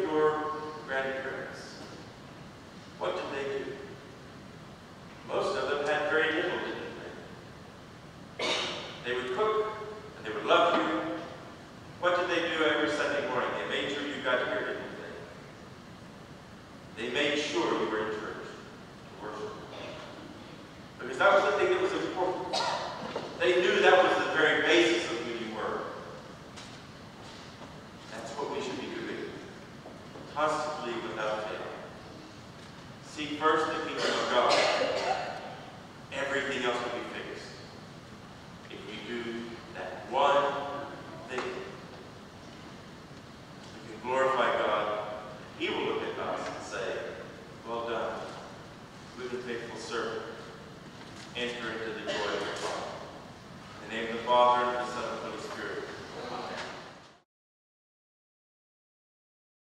your grandparents, what did they do? Most of them had very little, didn't they? They would cook, and they would love you. What did they do every Sunday morning? They made sure you got here, didn't they? They made sure you were in church to worship. Because that was the thing that was important. They knew that was the very basis constantly without fail. Seek first the kingdom of God. Everything else will be fixed. If you do that one thing, you can glorify God. He will look at us and say, Well done, good and faithful servant. Enter into the joy of your Father. In the name of the Father,